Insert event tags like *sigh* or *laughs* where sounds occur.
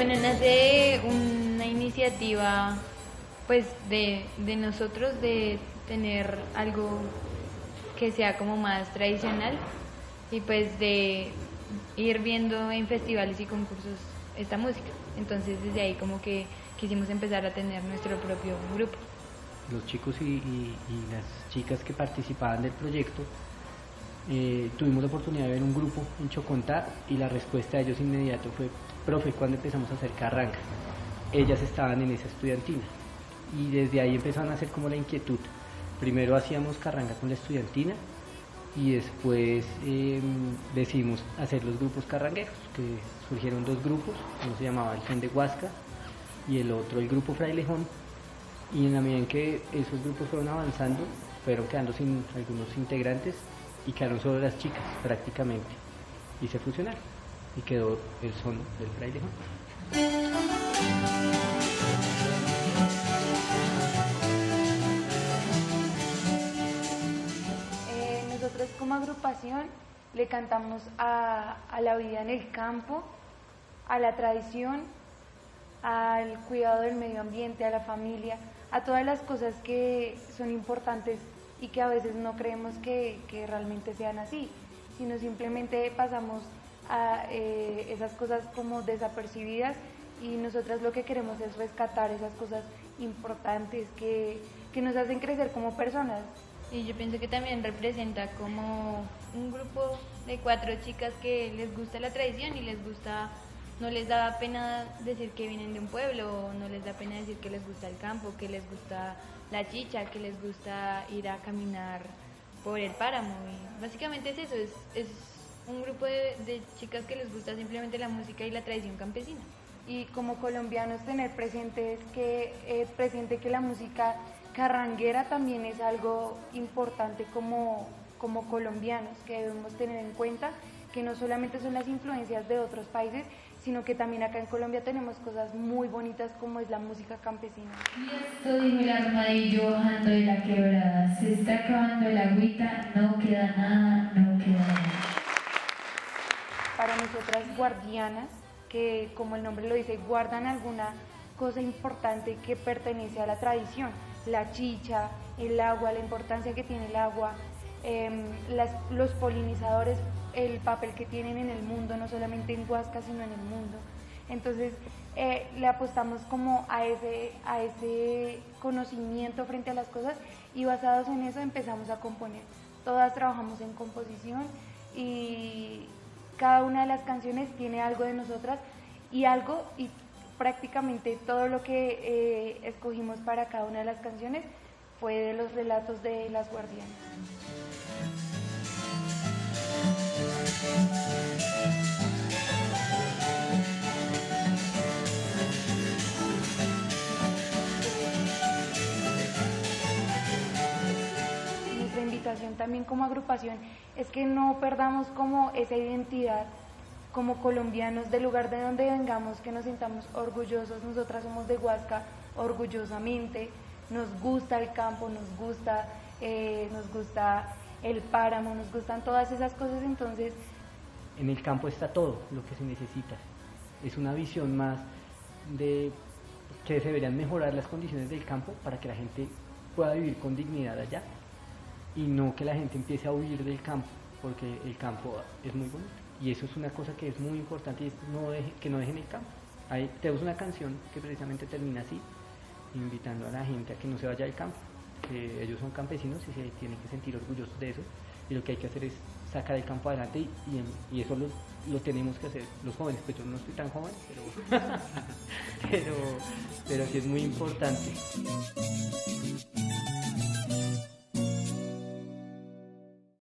Bueno, nace una iniciativa pues de, de nosotros de tener algo que sea como más tradicional y pues de ir viendo en festivales y concursos esta música. Entonces desde ahí como que quisimos empezar a tener nuestro propio grupo. Los chicos y, y- y las chicas que participaban del proyecto eh, tuvimos la oportunidad de ver un grupo en Chocontá y la respuesta de ellos inmediato fue, profe, ¿cuándo empezamos a hacer carranga? Ellas estaban en esa estudiantina y desde ahí empezaron a hacer como la inquietud. Primero hacíamos carranga con la estudiantina y después eh, decidimos hacer los grupos carrangueros, que surgieron dos grupos, uno se llamaba el Gen de Huasca y el otro el grupo Frailejón, y en la medida en que esos grupos fueron avanzando, fueron quedando sin algunos integrantes y quedaron solo las chicas prácticamente, y se fusionaron, y quedó el son del Frailejón. Eh, nosotros como agrupación le cantamos a la vida en el campo, a la tradición, al cuidado del medio ambiente, a la familia, a todas las cosas que son importantes y que a veces no creemos que, que realmente sean así, sino simplemente pasamos a eh, esas cosas como desapercibidas y nosotras lo que queremos es rescatar esas cosas importantes que, que nos hacen crecer como personas. Y yo pienso que también representa como un grupo de cuatro chicas que les gusta la tradición y les gusta, no les da pena decir que vienen de un pueblo, no les da pena decir que les gusta el campo, que les gusta la chicha, que les gusta ir a caminar por el páramo. Y básicamente es eso, es, un grupo de, chicas que les gusta simplemente la música y la tradición campesina. y como colombianos tener presente es que eh, presente que la música carranguera también es algo importante como, como colombianos que debemos tener en cuenta que no solamente son las influencias de otros países sino que también acá en Colombia tenemos cosas muy bonitas como es la música campesina. Y esto dijo el armadillo bajando de la quebrada. Se está acabando el agüita, no queda nada, no queda nada. para nosotras guardianas, que como el nombre lo dice, guardan alguna cosa importante que pertenece a la tradición, la chicha, el agua, la importancia que tiene el agua, em, los polinizadores, el papel que tienen en el mundo, no solamente en Huasca, sino en el mundo. Entonces, eh, le apostamos como a ese, a ese conocimiento frente a las cosas y basados en eso empezamos a componer. Todas trabajamos en composición y cada una de las canciones tiene algo de nosotras y algo y prácticamente todo lo que eh, escogimos para cada una de las canciones fue de los relatos de las guardianas. Nuestra invitación también como agrupación es que no perdamos como esa identidad como colombianos del lugar de donde vengamos, que nos sintamos orgullosos. Nosotras somos de Huasca orgullosamente, nos gusta el campo, nos gusta, eh, nos gusta el páramo, nos gustan todas esas cosas, entonces En el campo está todo lo que se necesita. Es una visión más de que se deberían mejorar las condiciones del campo para que la gente pueda vivir con dignidad allá y no que la gente empiece a huir del campo, porque el campo es muy bonito. Y eso es una cosa que es muy importante y no deje- que no dejen el campo. Ahí tenemos una canción que precisamente termina así, invitando a la gente a que no se vaya del campo, que ellos son campesinos y se tienen que sentir orgullosos de eso, y lo que hay que hacer es sacar el campo adelante y, eso lo, lo tenemos que hacer los jóvenes, pues yo no estoy tan joven, pero, *laughs* pero, pero sí es muy importante.